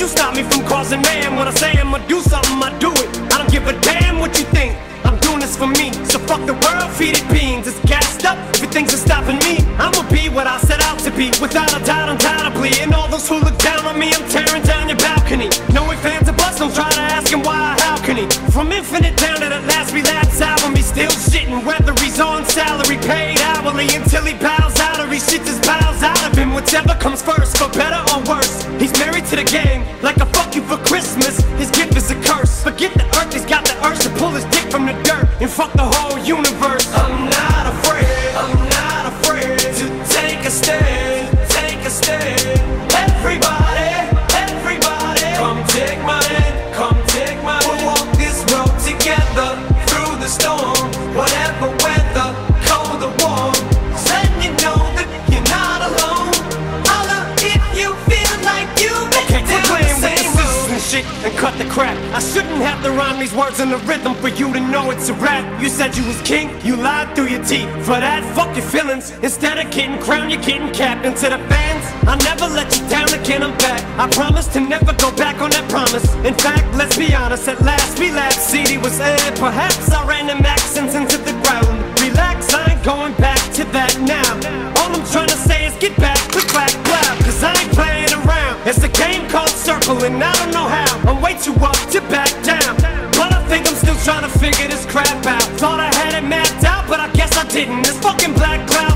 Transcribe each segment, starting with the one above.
you stop me from causing mayhem. When I say I'ma do something, I do it. I don't give a damn what you think. I'm doing this for me. So fuck the world, feed it beans. It's gassed up. if Everything's are stopping me. I'ma be what I set out to be. Without a doubt, undoubtedly. And all those who look down on me, I'm tearing down your balcony. No ifs, fans, or buts, don't try to ask him why, how can he? From infinite down to the last relapse album, he's still shitting. Whether he's on salary, paid hourly, until he bows out or he shits his bowels out of him. Whichever comes first, for better Christmas. I shouldn't have to rhyme these words in the rhythm for you to know it's a rap. You said you was king, you lied through your teeth. For that, fuck your feelings. Instead of getting crowned, you're getting capped. To the fans, I never let you down again, I'm back. I promise to never go back on that promise. In fact, let's be honest, at last we laughed. CD was aired, perhaps I ran them accents into the ground. Relax, I ain't going back to that now. All I'm trying to say is get back, click back, blah. Cause I ain't playing around. It's a game called Circle, and I don't know how. I'm way too up didn't. This fucking black cloud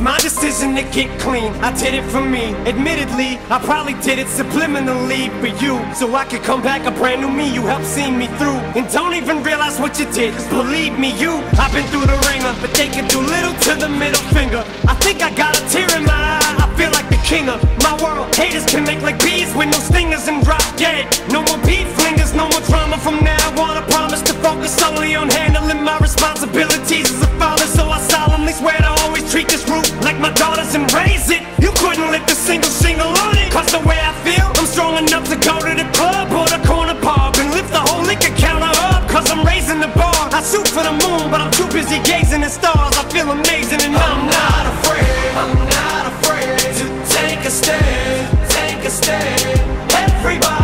My decision to get clean. I did it for me. Admittedly, I probably did it subliminally for you. So I could come back a brand new me. You helped see me through. And don't even realize what you did. Cause believe me, you, I've been through the ringer. But they can do little to the middle finger. A single on it. Cause the way I feel, I'm strong enough to go to the club or the corner pub and lift the whole liquor counter up. Cause I'm raising the bar. I shoot for the moon, but I'm too busy gazing at stars. I feel amazing and I'm I'm not afraid, I'm not afraid to take a stand, take a stand. Everybody,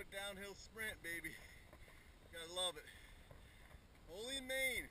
foot downhill sprint, baby. Gotta love it. Only in Maine.